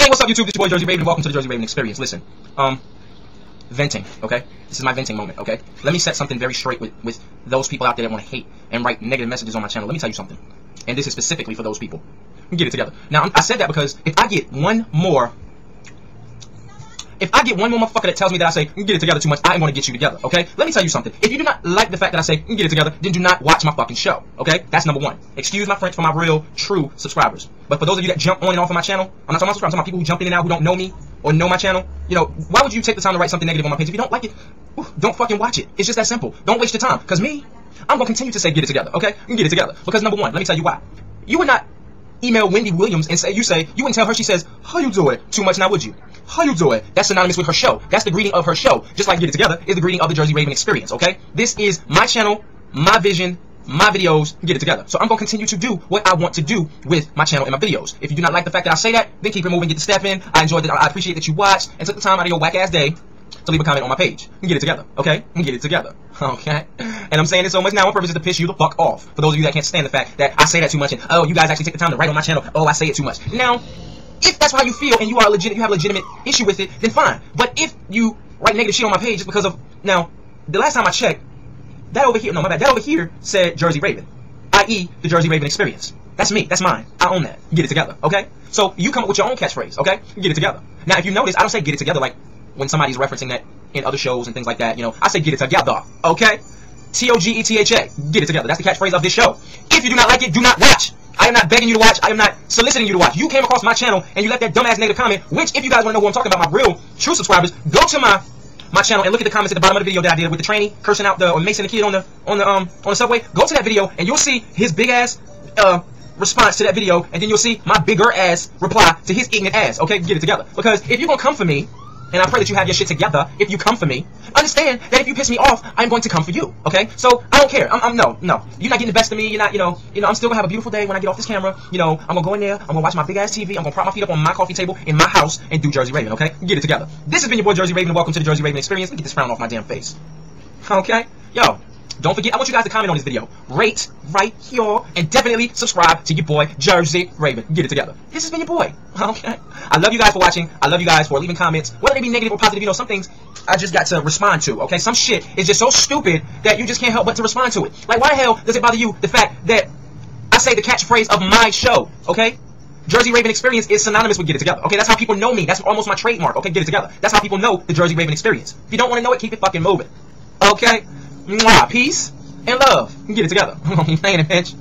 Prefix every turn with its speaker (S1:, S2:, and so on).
S1: Hey, what's up, YouTube? This your boy Jersey Raven. Welcome to the Jersey Raven Experience. Listen, um, venting, okay? This is my venting moment, okay? Let me set something very straight with, with those people out there that want to hate and write negative messages on my channel. Let me tell you something. And this is specifically for those people. Get it together. Now, I said that because if I get one more if I get one more motherfucker that tells me that I say, get it together too much, I am going to get you together, okay? Let me tell you something. If you do not like the fact that I say, get it together, then do not watch my fucking show, okay? That's number one. Excuse my French for my real, true subscribers. But for those of you that jump on and off of my channel, I'm not talking about subscribers, I'm talking about people who jump in and out who don't know me or know my channel. You know, why would you take the time to write something negative on my page? If you don't like it, don't fucking watch it. It's just that simple. Don't waste your time. Because me, I'm going to continue to say, get it together, okay? Get it together. Because number one, let me tell you why. You would not email Wendy Williams and say, you say, you wouldn't tell her, she says, how you do it Too much now, would you? How you do it That's synonymous with her show. That's the greeting of her show. Just like Get It Together is the greeting of the Jersey Raven experience, okay? This is my channel, my vision, my videos, get it together. So I'm to continue to do what I want to do with my channel and my videos. If you do not like the fact that I say that, then keep it moving, get the step in. I enjoyed it. I appreciate that you watched and took the time out of your whack-ass day to leave a comment on my page. Get it together, okay? Get it together, okay? And I'm saying this so much now on purpose is to piss you the fuck off. For those of you that can't stand the fact that I say that too much and, oh, you guys actually take the time to write on my channel. Oh, I say it too much. Now, if that's how you feel and you are legit, you have a legitimate issue with it, then fine. But if you write negative shit on my page just because of, now, the last time I checked, that over here, no, my bad, that over here said Jersey Raven, i.e. the Jersey Raven experience. That's me. That's mine. I own that. Get it together, okay? So you come up with your own catchphrase, okay? Get it together. Now, if you notice, I don't say get it together like when somebody's referencing that in other shows and things like that. You know, I say get it together, okay? T-O-G-E-T-H-A. Get it together. That's the catchphrase of this show. If you do not like it, do not watch. I am not begging you to watch. I am not soliciting you to watch. You came across my channel and you left that dumbass negative comment, which, if you guys want to know who I'm talking about, my real, true subscribers, go to my my channel and look at the comments at the bottom of the video that I did with the trainee cursing out the or Mason the kid on the on the um on the subway. Go to that video and you'll see his big ass uh response to that video, and then you'll see my bigger ass reply to his ignorant ass. Okay, get it together. Because if you're gonna come for me and I pray that you have your shit together if you come for me. Understand that if you piss me off, I'm going to come for you. Okay? So I don't care. I'm, I'm no, no. You're not getting the best of me. You're not, you know, you know. I'm still gonna have a beautiful day when I get off this camera. You know, I'm gonna go in there. I'm gonna watch my big ass TV. I'm gonna prop my feet up on my coffee table in my house and do Jersey Raven. Okay? Get it together. This has been your boy Jersey Raven, welcome to the Jersey Raven Experience. Let me get this frown off my damn face. Okay? Yo, don't forget, I want you guys to comment on this video. Rate right here. And definitely subscribe to your boy, Jersey Raven. Get it together. This has been your boy. Okay? I love you guys for watching. I love you guys for leaving comments. Whether they be negative or positive, you know, some things I just got to respond to. Okay? Some shit is just so stupid that you just can't help but to respond to it. Like, why the hell does it bother you the fact that I say the catchphrase of my show? Okay? Jersey Raven Experience is synonymous with Get It Together. Okay, that's how people know me. That's almost my trademark. Okay, Get It Together. That's how people know the Jersey Raven Experience. If you don't want to know it, keep it fucking moving. Okay? Mwah. Peace and love. Get it together. Man, bitch.